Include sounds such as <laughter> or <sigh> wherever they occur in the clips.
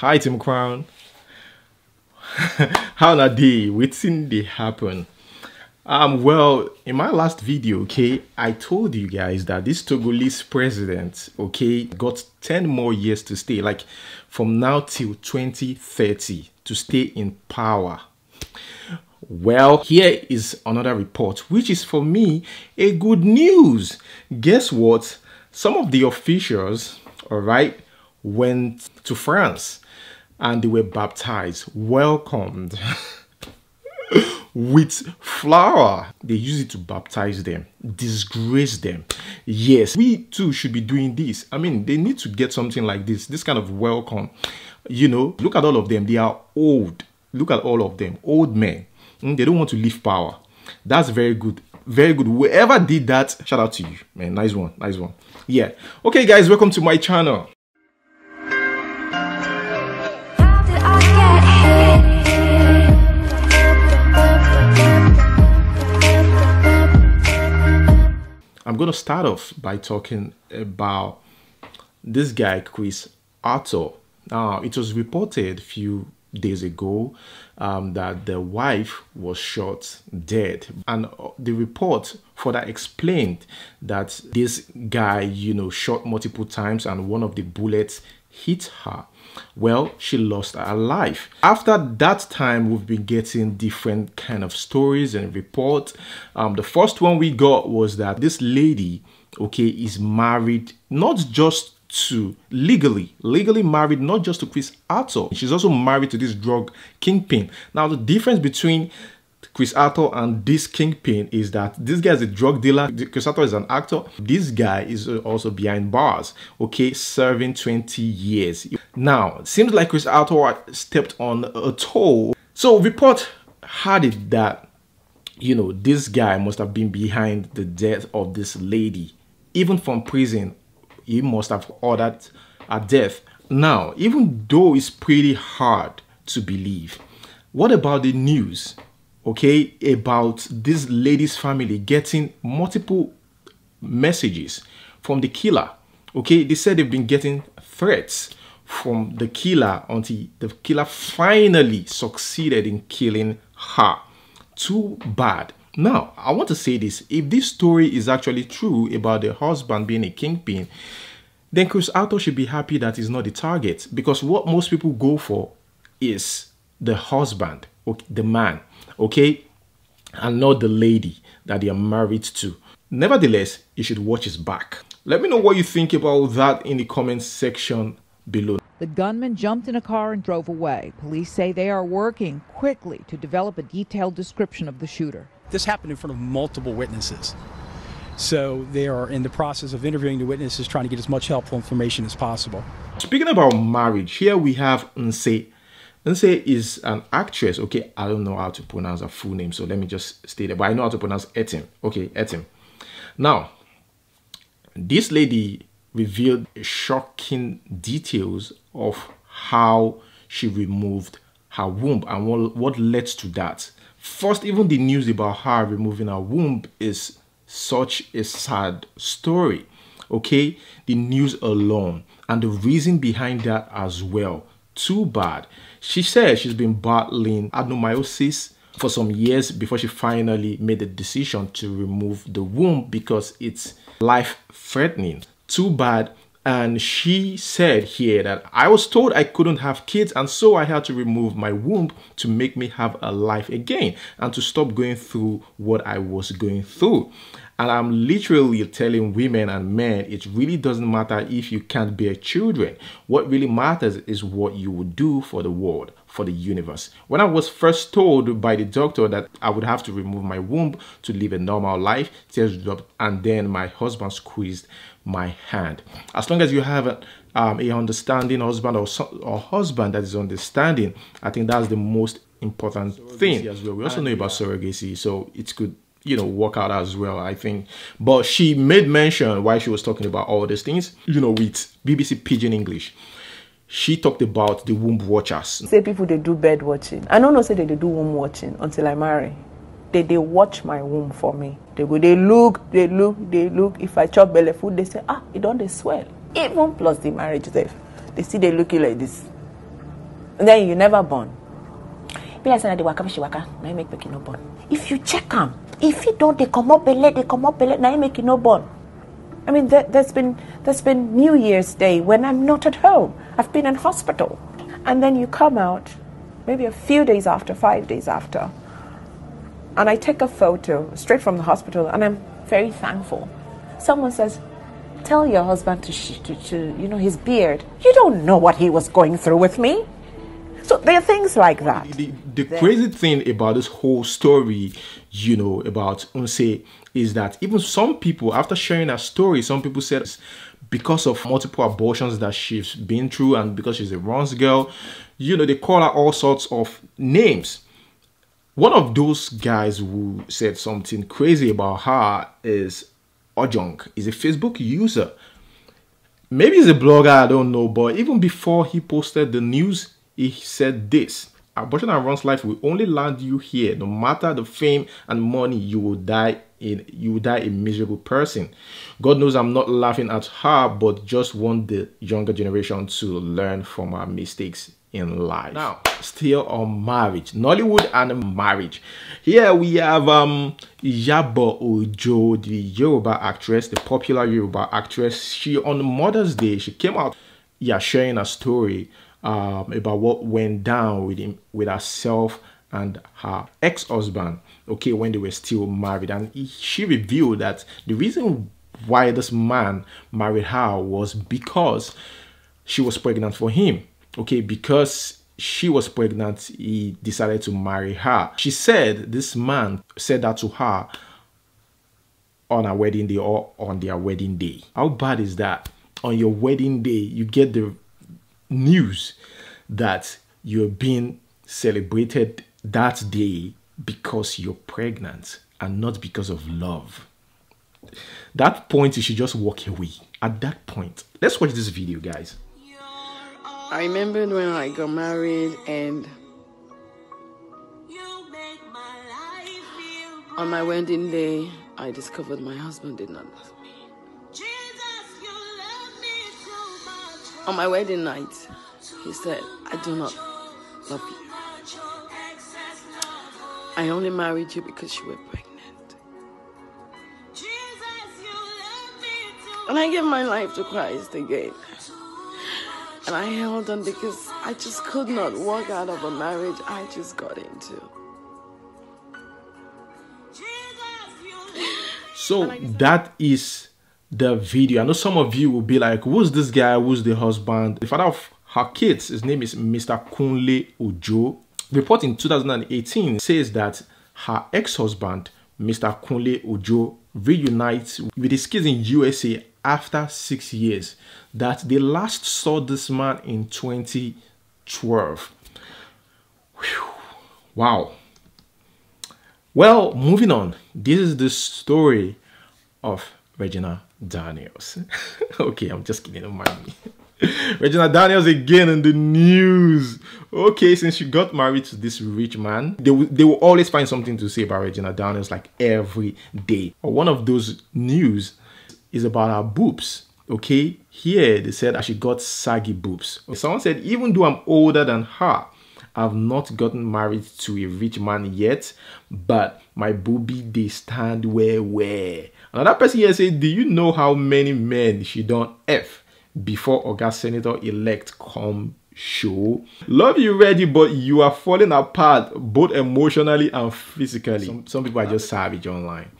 Hi Tim Crown. <laughs> How na day? Wetin dey happen? Um, well, in my last video, okay, I told you guys that this Togolese president, okay, got 10 more years to stay, like from now till 2030 to stay in power. Well, here is another report, which is for me a good news. Guess what? Some of the officials, all right, went to France and they were baptized, welcomed with flour. They use it to baptize them, disgrace them. Yes, we too should be doing this. I mean, they need to get something like this, this kind of welcome. You know, look at all of them. They are old. Look at all of them, old men. Mm, They don't want to leave power. That's very good. Very good. Whoever did that, shout out to you, man. Nice one. Nice one. Yeah. Okay, guys, welcome to my channel. I'm going to start off by talking about this guy, Chris Attoh. Now, it was reported a few days ago um, that the wife was shot dead. And uh, the report further explained that this guy, you know, shot multiple times and one of the bullets hit her. Well, she lost her life. After that time, we've been getting different kind of stories and reports. Um, the first one we got was that this lady, okay, is married not just to legally legally married not just to Chris Attoh she's also married to this drug kingpin now the difference between Chris Attoh and this kingpin is that this guy is a drug dealer. Chris Attoh is an actor. This guy is uh, also behind bars, okay, serving 20 years. Now, seems like Chris Attoh stepped on a toe. So, report had it that, you know, this guy must have been behind the death of this lady. Even from prison, he must have ordered a death. Now, even though it's pretty hard to believe, what about the news? Okay, about this lady's family getting multiple messages from the killer. Okay, they said they've been getting threats from the killer until the killer finally succeeded in killing her. Too bad. Now, I want to say this if this story is actually true about the husband being a kingpin, then Chris Attoh should be happy that he's not the target because what most people go for is the husband, okay, the man, okay, and not the lady that they are married to. Nevertheless, you should watch his back. Let me know what you think about that in the comment section below. The gunman jumped in a car and drove away. Police say they are working quickly to develop a detailed description of the shooter. This happened in front of multiple witnesses. So they are in the process of interviewing the witnesses, trying to get as much helpful information as possible. Speaking about marriage, here we have Nse. Nse is an actress. Okay, I don't know how to pronounce her full name, so let me just state it. But I know how to pronounce Etim. Okay, Etim. Now, this lady revealed shocking details of how she removed her womb and what, what led to that. First, even the news about her removing her womb is such a sad story. Okay, the news alone and the reason behind that as well. Too bad. She said she's been battling adenomyosis for some years before she finally made the decision to remove the womb because it's life threatening. Too bad. And she said here that I was told I couldn't have kids, and so I had to remove my womb to make me have a life again and to stop going through what I was going through. And I'm literally telling women and men it really doesn't matter if you can't bear children. What really matters is what you would do for the world, for the universe. When I was first told by the doctor that I would have to remove my womb to live a normal life, tears dropped, and then my husband squeezed my hand. As long as you have a, um, a understanding husband or, so, or husband that is understanding, I think that's the most important thing as well. We also know about surrogacy, so it's good you know work out as well i think. But she made mention why she was talking about all these things you know with bbc pidgin english. She talked about the womb watchers. Say people they do bed watching. I don't know say they, they do womb watching until i marry. They they watch my womb for me. They go they look they look they look. If i chop belly food they say ah it don't they swell. Even plus the marriage sef they see they look you like this. And then you never born. Make no born. If you check am, if you don't, they come up belle, they come up belle. Now you make it no born. I mean, there, there's been there's been New Year's Day when I'm not at home. I've been in hospital, and then you come out, maybe a few days after, five days after, and I take a photo straight from the hospital, and I'm very thankful. Someone says, "Tell your husband to, sh- to, to you know his beard. You don't know what he was going through with me." So there are things like that. the, the crazy thing about this whole story, you know, about Unse is that even some people, after sharing her story, some people said because of multiple abortions that she's been through and because she's a runs girl, you know, they call her all sorts of names. One of those guys who said something crazy about her is Ojong. He's a Facebook user. Maybe he's a blogger, I don't know, but even before he posted the news, he said this abortion and runs life will only land you here no matter the fame and money you will die in you will die a miserable person. God knows i'm not laughing at her but just want the younger generation to learn from our mistakes in life. Now still on marriage nollywood and marriage. Here we have um Iyabo Ojo the yoruba actress the popular yoruba actress. She on mother's day she came out yeah sharing a story um, about what went down with him with herself and her ex-husband okay when they were still married and he- she revealed that the reason why this man married her was because she was pregnant for him okay because she was pregnant he decided to marry her she said this man said that to her on her wedding day or on their wedding day. How bad is that? On your wedding day, you get the news that you're being celebrated that day because you're pregnant and not because of love. That point, you should just walk away. At that point, let's watch this video, guys. I remembered when I got married and on my wedding day, I discovered my husband did not love On my wedding night, he said, I do not love you. I only married you because you were pregnant. And I gave my life to Christ again. And I held on because I just could not walk out of a marriage I just got into. So that is the video. I know some of you will be like, who's this guy? Who's the husband? The father of her kids, his name is Mr. Kunle Ojo. Report in 2018 says that her ex-husband, Mr. Kunle Ojo, reunites with his kids in USA after six years. That they last saw this man in 2012. Whew. Wow. Well, moving on. This is the story of Regina Daniels. <laughs> okay, I'm just kidding. Don't mind me. <laughs> Regina Daniels again in the news. Okay, since she got married to this rich man, they will, they will always find something to say about Regina Daniels like every day. One of those news is about her boobs. Okay, here they said she got saggy boobs. Someone said, even though I'm older than her, I've not gotten married to a rich man yet, but my boobie, they stand where where. Another person here said, Do you know how many men she done F before August Senator elect come show? Love you ready, but you are falling apart both emotionally and physically. Some, some people are just savage online.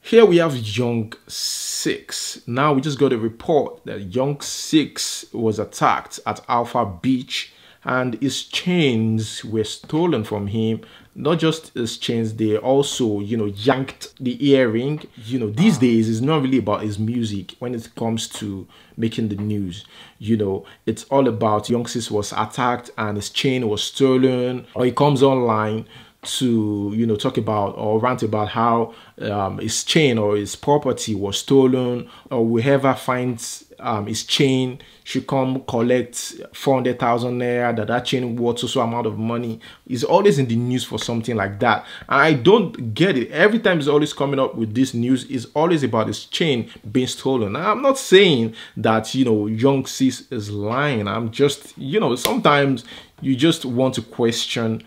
Here we have Young Six. Now we just got a report that Young Six was attacked at Alpha Beach and his chains were stolen from him. Not just his chains, they also, you know, yanked the earring. You know, these days it's not really about his music when it comes to making the news. You know, it's all about Young Six was attacked and his chain was stolen, or he comes online to you know talk about or rant about how um, his chain or his property was stolen or whoever finds um, his chain should come collect 400,000 naira, that that chain worth so so amount of money. He's always in the news for something like that. I don't get it. Every time he's always coming up with this news, is always about his chain being stolen. I'm not saying that, you know, Young Sis is lying. I'm just, you know, sometimes you just want to question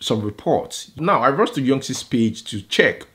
some reports. Now, I rushed to Young Sis page to check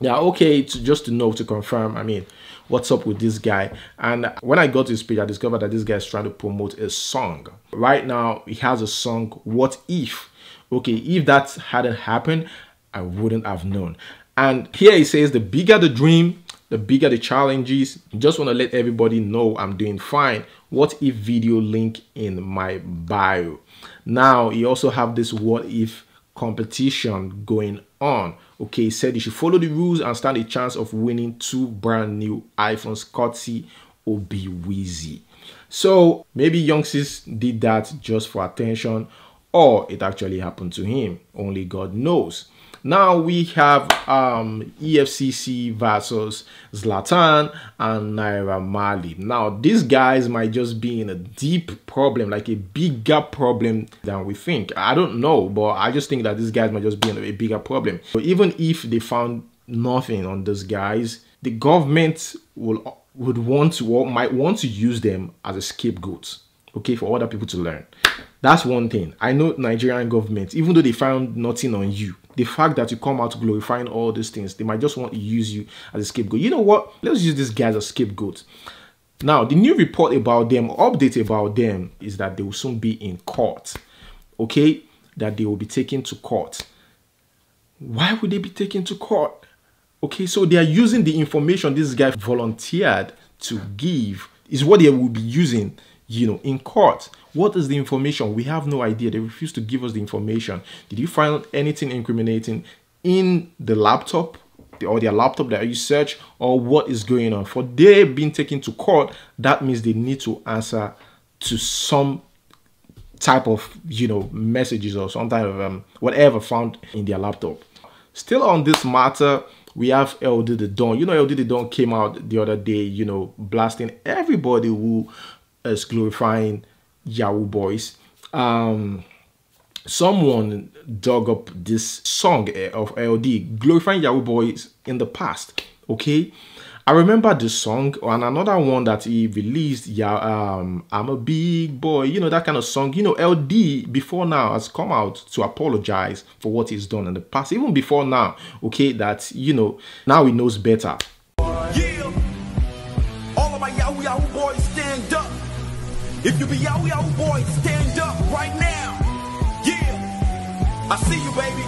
yeah okay to just to know to confirm i mean what's up with this guy? And when i got to his page i discovered that this guy is trying to promote a song. Right now he has a song what if? Okay if that hadn't happened i wouldn't have known. And here he says the bigger the dream the bigger the challenges. Just want to let everybody know i'm doing fine. What if video link in my bio? Now he also have this what if competition going on. Okay, he said you should follow the rules and stand a chance of winning two brand new iPhones courtesy Obi Weezy. So maybe Youngsis did that just for attention or it actually happened to him. Only God knows. Now we have um, EFCC versus Zlatan and Naira Marley. Now these guys might just be in a deep problem, like a bigger problem than we think. I don't know, but I just think that these guys might just be in a bigger problem. So even if they found nothing on these guys, the government will would want to or might want to use them as a scapegoat okay for other people to learn that's one thing i know nigerian government even though they found nothing on you the fact that you come out glorifying all these things they might just want to use you as a scapegoat. You know what? Let's use these guys as scapegoats. now the new report about them update about them is that they will soon be in court okay? That they will be taken to court. Why would they be taken to court? Okay so they are using the information this guy volunteered to give is what they will be using you know in court what is the information? We have no idea. They refuse to give us the information. Did you find anything incriminating in the laptop or their laptop that you search or what is going on? For they being taken to court that means they need to answer to some type of you know messages or some type of um, whatever found in their laptop. Still on this matter we have LD the Don. You know, LD the Don came out the other day, you know, blasting everybody who is glorifying Yahoo Boys. Um, someone dug up this song eh, of LD glorifying Yahoo Boys in the past. Okay, I remember this song and another one that he released. Yeah, um, I'm a big boy. You know that kind of song. You know, LD before now has come out to apologize for what he's done in the past. Even before now, okay, that you know now he knows better. If you be Yahoo Yahoo boys, stand up right now. Yeah. I see you, baby.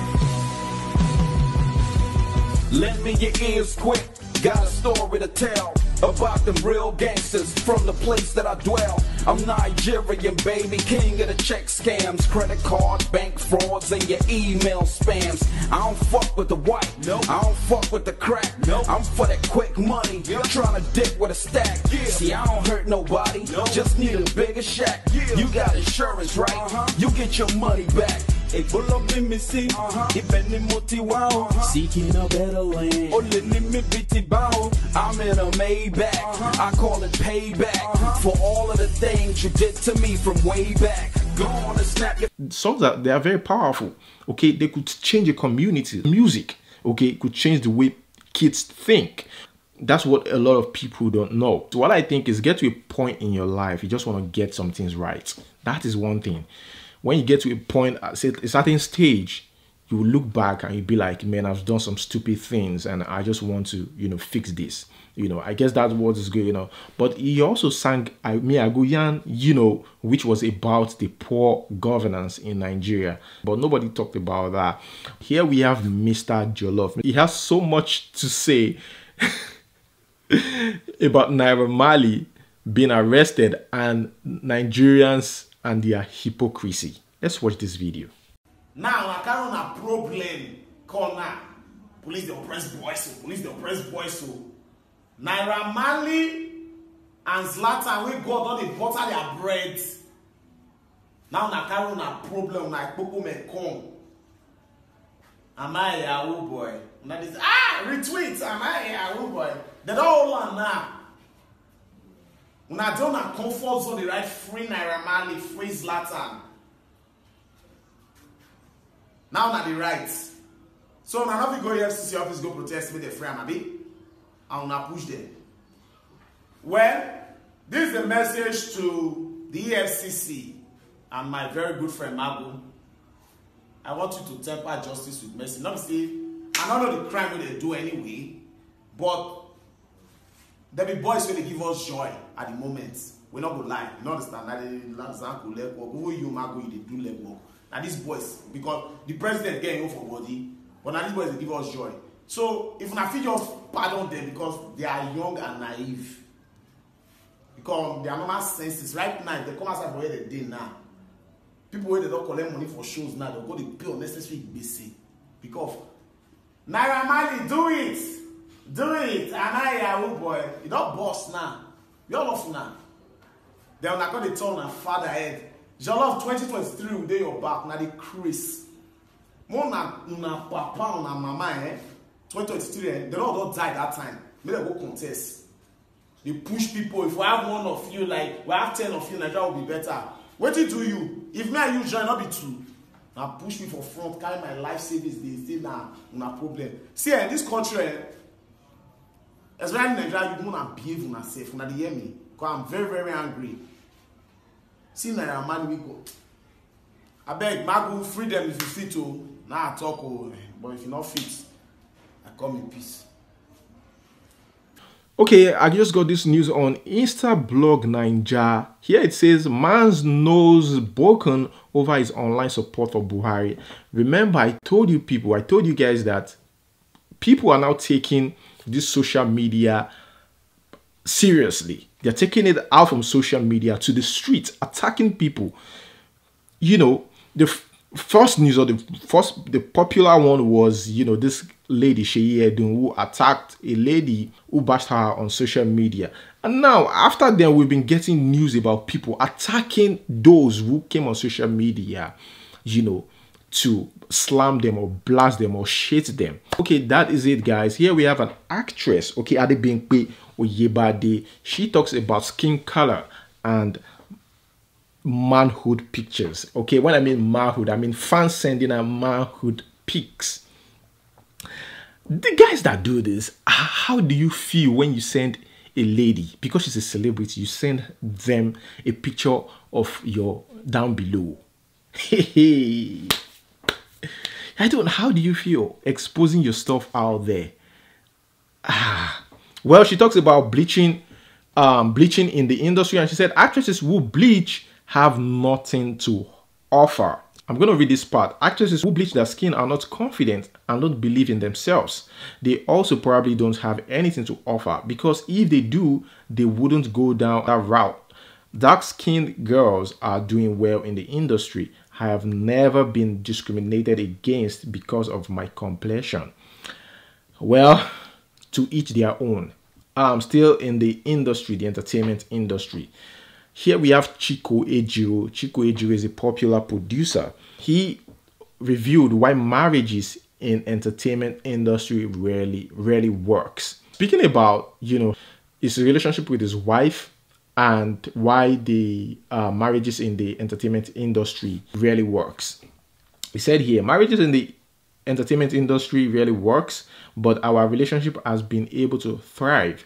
Lend me your ears quick. Got a story to tell about them real gangsters from the place that I dwell. I'm Nigerian, baby, king of the check scams, credit card, bank frauds, and your email spams. I don't fuck with the white, no. I don't fuck with the crack, no. I'm for that quick money, trying to dip with a stack. See, I don't hurt nobody, just need a bigger shack. You got insurance, right? Uh-huh. You get your money back. Hey, pull up in me see, uh-huh. if any moti wow, seeking a better land. Oh, let me bitty bow. I'm in a Maybach, uh-huh. I call it payback uh-huh. for all of the things you did to me from way back. Go on and snap your songs are they are very powerful. Okay, they could change a community. Music, okay, could change the way kids think. That's what a lot of people don't know. So what I think is get to a point in your life, you just want to get some things right. That is one thing. When you get to a point, uh, at a certain stage, you look back and you'll be like, man, I've done some stupid things and I just want to, you know, fix this. You know, I guess that's what is you know. But he also sang I- Me Aguyan, you know, which was about the poor governance in Nigeria. But nobody talked about that. Here we have Mr. Jollof. He has so much to say <laughs> about Naira Marley being arrested and Nigerians and their hypocrisy. Let's watch this video. Now, I carry on a problem. Call now. Police the oppressed boys, police the oppressed boys, so Naira Mali and Zlatan wey God don dey butter their bread. Now na carry on a problem na ikpoko men come. Am I a yahoo boy? Una dey say, ah, retweet, am I a yahoo boy? They don hold am now. Una dey una comfort zone dey write free Naira Marley, free Zlatan. Now una dey write. So una no fit go EFCC office go protest make dem free am abi? And una push dem. Well, this is a message to the EFCC and my very good friend Magu. I want you to temper justice with mercy. Not be say I no know the crime wey dey do anyway, but there be boys wey dey give us joy at the moment. We no go lie, you no understand? Na the example legwork, even you Magu, you dey do legwork. Na these boys, because the president get him own for body, but na these boys dey give us joy. So if una fit just pardon them because they are young and naive because their normal senses right now if they come outside for where they dey now people wey dey don collect money for shows now dey go dey pay unnecessary gbese because naira marley do it do it. And i yahoo boy? E don burst now. We all of una then una come dey turn una father head jollof 2023 we dey your back. Na the craze. More na una papa una mama eh? 2023 eh? Dem all don die that time. Make dem go contest. Dey push people. If we have one of you like we have ten of you nigeria will be better. Wetin do you? If me and you join no be two. Na push me for front. Carry my life savings. Dey say na una problem. See eh this country eh especially nigeria you una behave una sef una dey hear me because i'm very very angry see naira man we go abeg magu free dem if you fit oh. o na i talk o but if you no fit i come in peace. Okay, I just got this news on Insta blog Ninja. Here it says man's nose broken over his online support for Buhari. Remember, I told you people, I told you guys that people are now taking this social media seriously. They're taking it out from social media to the streets, attacking people. You know, the first news or the first the popular one was you know this lady Sheyi Edun who attacked a lady who bashed her on social media. And now after then we've been getting news about people attacking those who came on social media, you know, to slam them or blast them or shit them. Okay, that is it guys. Here we have an actress, okay, Adebimpe Oyebade. She talks about skin color and manhood pictures. Okay, when I mean manhood, I mean fans sending her manhood pics. The guys that do this, how do you feel when you send a lady because she's a celebrity? You send them a picture of your down below. <laughs> Hey, I don't. How do you feel exposing your stuff out there? Ah, well, she talks about bleaching, um, bleaching in the industry, and she said actresses who bleach have nothing to offer. I'm going to read this part. Actresses who bleach their skin are not confident and don't believe in themselves. They also probably don't have anything to offer because if they do, they wouldn't go down that route. Dark skinned girls are doing well in the industry. I have never been discriminated against because of my complexion. Well, to each their own. I'm still in the industry, the entertainment industry. Here we have Chico Ejiro. Chico Ejiro is a popular producer. He reviewed why marriages in entertainment industry really, really works. Speaking about, you know, his relationship with his wife and why the uh, marriages in the entertainment industry really works. He said here, marriages in the entertainment industry really works, but our relationship has been able to thrive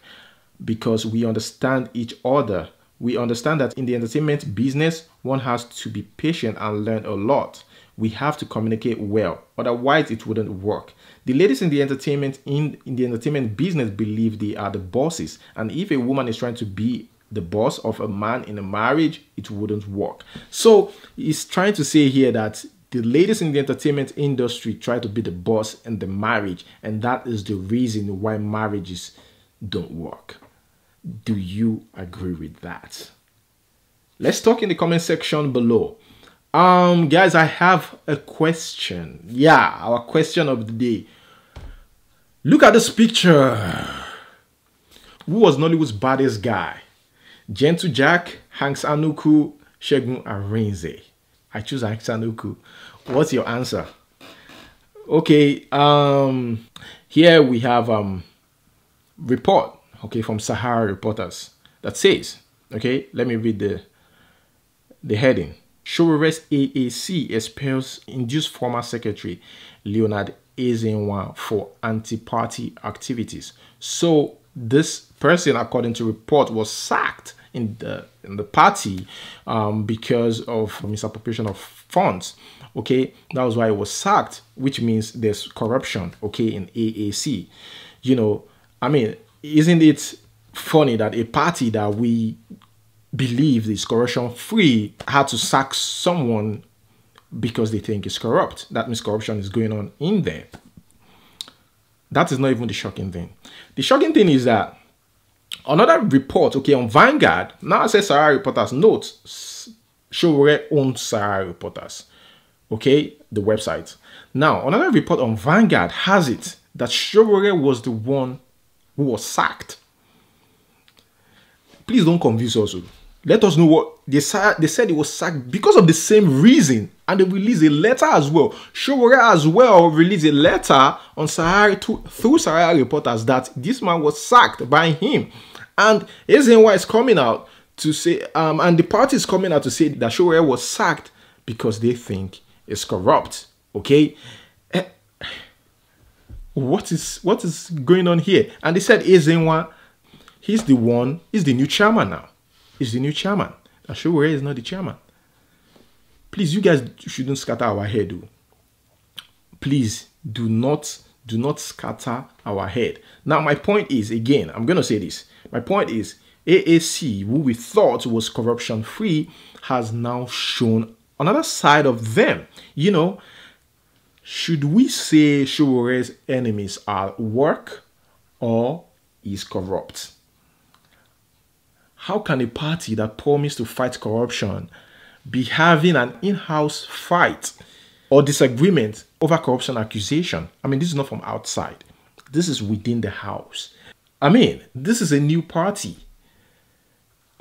because we understand each other. We understand that in the entertainment business, one has to be patient and learn a lot. We have to communicate well, otherwise it wouldn't work. The ladies in the entertainment in, in the entertainment business believe they are the bosses, and if a woman is trying to be the boss of a man in a marriage, it wouldn't work. So he's trying to say here that the ladies in the entertainment industry try to be the boss in the marriage, and that is the reason why marriages don't work. Do you agree with that? Let's talk in the comment section below. Um, guys, I have a question. Yeah, our question of the day. Look at this picture. Who was Nollywood's baddest guy? Gentle Jack, Hanks Anuku, Segun Arinze. I choose Hanks Anuku. What's your answer? Okay, um, here we have um report, okay, from Sahara Reporters that says Okay, let me read the the heading. Sowore's AAC expels induced former secretary Leonard Ezenwa for anti-party activities. So this person, according to report, was sacked in the in the party um, because of misappropriation of funds. Okay, that was why it was sacked, which means there's corruption. Okay, in AAC, you know, I mean, isn't it funny that a party that we believe is corruption free had to sack someone because they think it's corrupt? That means corruption is going on in there. That is not even the shocking thing. The shocking thing is that another report, okay, on Vanguard, now says Sahara Reporters notes Sowore owns Sahara Reporters, okay, the website. Now, another report on Vanguard has it that Sowore was the one who was sacked. Please don't confuse us. Oh. Let us know what they said. They said it was sacked because of the same reason, and they released a letter as well. Sowore as well released a letter on Sahara to, through Sahara reporters that this man was sacked by him, and Ezenwa is coming out to say, um, and the party is coming out to say that Sowore was sacked because they think it's corrupt. Okay. Eh, what is what is going on here? And they said Ezenwa, he's the one, he's the new chairman now. He's the new chairman. Ashowore is not the chairman. Please, you guys shouldn't scatter our head. oh. Please do not do not scatter our head. Now, my point is again, I'm gonna say this. My point is AAC, who we thought was corruption free, has now shown another side of them. You know, should we say Sowore's enemies are work or is corrupt? How can a party that promised to fight corruption be having an in-house fight or disagreement over corruption accusation? I mean, this is not from outside. This is within the house. I mean, this is a new party.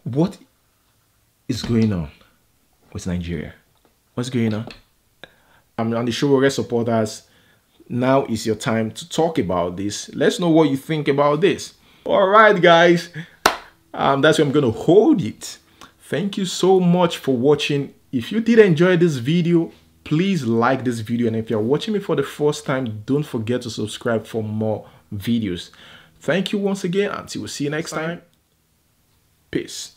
What is going on with Nigeria? What's going on? I'm on the show. Sowore supporters. Now is your time to talk about this. Let's know what you think about this. All right, guys. Um, that's where I'm going to hold it. Thank you so much for watching. If you did enjoy this video, please like this video. And if you're watching me for the first time, don't forget to subscribe for more videos. Thank you once again. Until we see you next time. Peace.